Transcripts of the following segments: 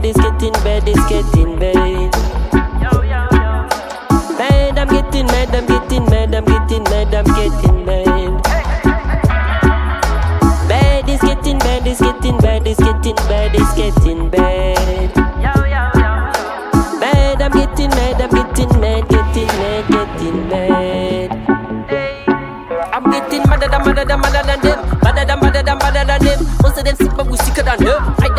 getting bad, it's getting bad. Mad, I'm getting mad, I'm getting mad, I'm getting mad, I'm getting mad. Bad is getting bad, it's getting bad, it's getting bad, it's getting bad. Bad, I'm getting mad, I'm getting mad, getting mad, getting mad. I'm getting madder than madder than madder than them, madder than madder than madder than them. Most of them sick, but we sicker than them.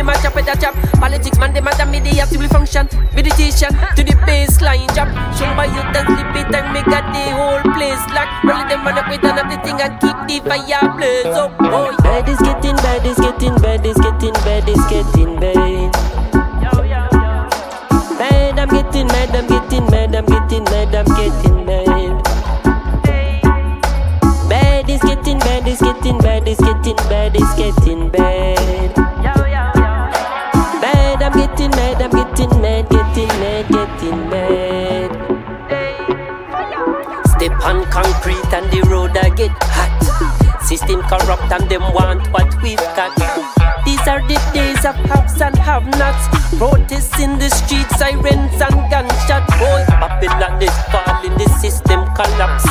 The a. Politics man, them and me they actively function. Meditation to the bassline drop. Show and make the whole place locked. Roll them up with another thing and keep the fire blaze up. Oh, bad is getting bad, is getting bad, is getting bad, is getting bad. Bad, I'm getting mad, I'm getting mad, I'm getting mad, I'm getting mad. Bad is getting bad, is getting bad, is getting bad, is getting on concrete and the road I get hot. System corrupt and them want what we've got. These are the days of haves and have-nots. Protests in the streets, sirens and gunshot. Boy, Babylon is falling, the system collapse.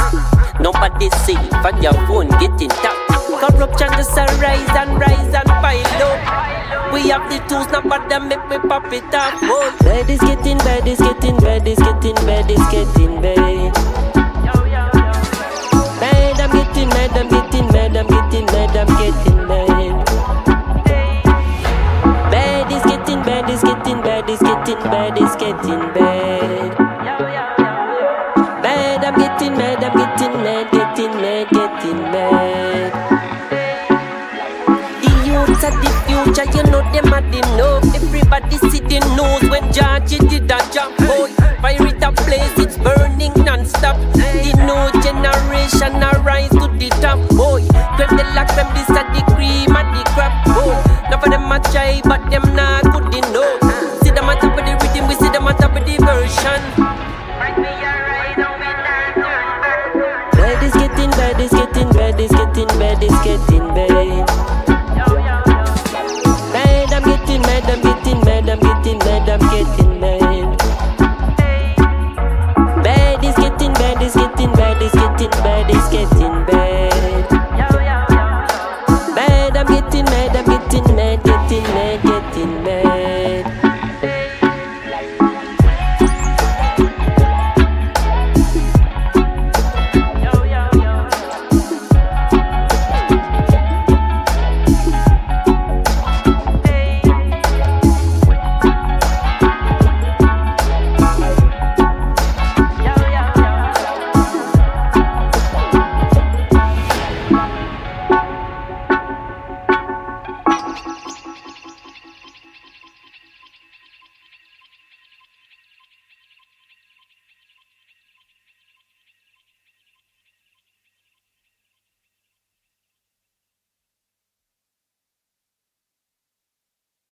Nobody safe and your phone getting tapped. Corruption just a rise and rise and pile up. We have the tools, now but them make me pop it up. Boy, bad is getting bad, is getting bad, is getting bad, is getting bad. Getting mad, I'm getting mad, I'm getting mad, I'm getting mad. Bad is getting bad, is getting bad, is getting bad, is getting bad. Bad, I'm getting mad, I'm getting mad, getting mad, getting mad. The youths are the future, you know them are the know. Everybody see the news when George did a jump. To. Boy, grab the lock, them this a the cream and the crap. Boy, none of them a try, but them not good enough. See them on top of the rhythm, we see them on top of the version. Bad is getting bad, is getting bad, is getting bad, is getting. Bad,